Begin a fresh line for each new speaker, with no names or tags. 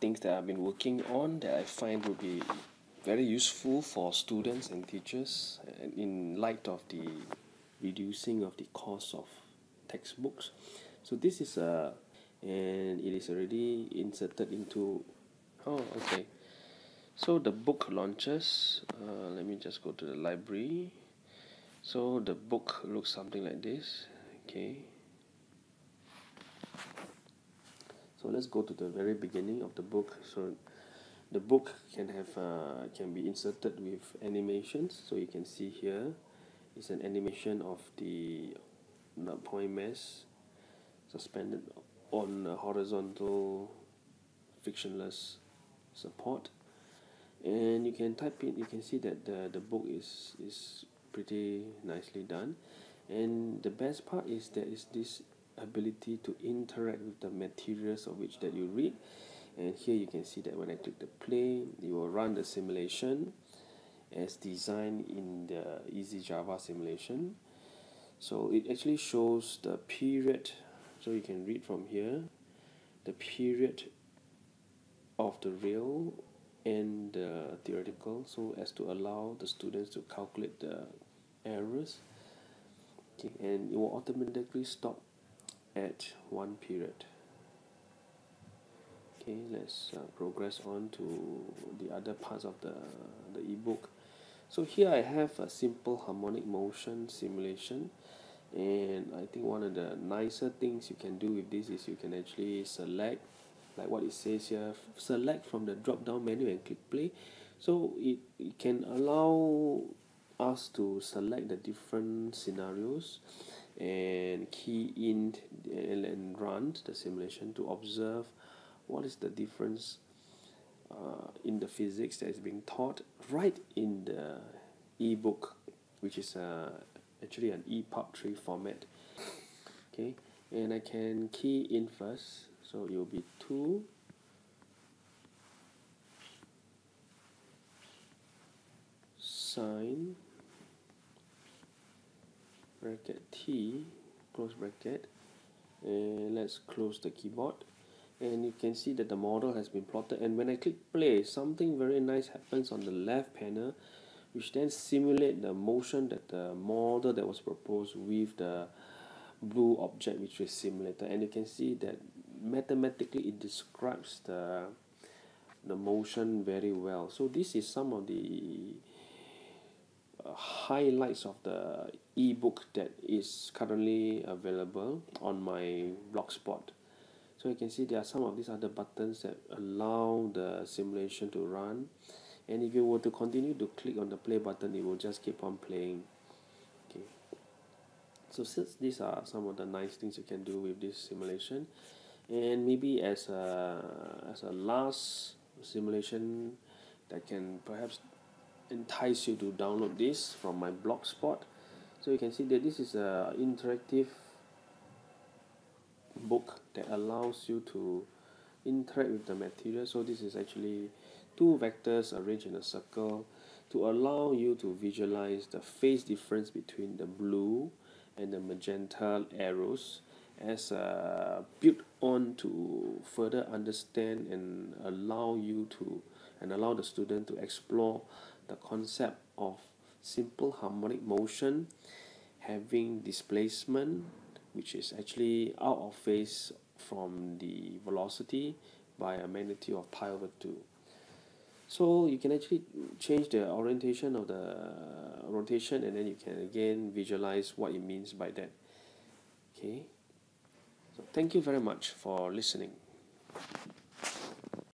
things that I've been working on that I find would be very useful for students and teachers in light of the reducing of the cost of textbooks. So this is a and it is already inserted into oh okay. So the book launches uh, let me just go to the library. So the book looks something like this okay so let's go to the very beginning of the book. So the book can have uh, can be inserted with animations. So you can see here is an animation of the point mass suspended on a horizontal frictionless support. And you can type in you can see that the the book is is pretty nicely done. And the best part is there is this ability to interact with the materials of which that you read. And here you can see that when I click the play it will run the simulation as designed in the easy java simulation. So it actually shows the period. So you can read from here the period of the real and the theoretical so as to allow the students to calculate the errors. Okay and it will automatically stop at one period. Okay let's uh, progress on to the other parts of the the ebook. So here I have a simple harmonic motion simulation and I think one of the nicer things you can do with this is you can actually select like what it says here select from the drop down menu and click play. So it, it can allow us to select the different scenarios and key in and, run the simulation to observe what is the difference uh, in the physics that is being taught right in the ebook which is uh, actually an EPUB 3 format. Okay and I can key in first so it will be 2 bracket T close bracket and let's close the keyboard. And you can see that the model has been plotted and when I click play something very nice happens on the left panel which then simulate the motion that the model that was proposed with the blue object which is simulated. And you can see that mathematically it describes the the motion very well. So this is some of the highlights of the ebook that is currently available on my blogspot. So you can see there are some of these other buttons that allow the simulation to run. And if you were to continue to click on the play button it will just keep on playing. Okay. So since these are some of the nice things you can do with this simulation and maybe as a as a last simulation that can perhaps entice you to download this from my blogspot. So you can see that this is a interactive book that allows you to interact with the material. So this is actually two vectors arranged in a circle to allow you to visualize the phase difference between the blue and the magenta arrows as uh, built on to further understand and allow you to and allow the student to explore the concept of simple harmonic motion having displacement which is actually out of phase from the velocity by a magnitude of pi over 2 so you can actually change the orientation of the rotation and then you can again visualize what it means by that. Okay? So thank you very much for listening